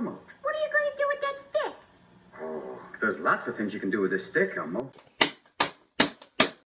Elmo. What are you going to do with that stick? Oh, there's lots of things you can do with this stick, Elmo.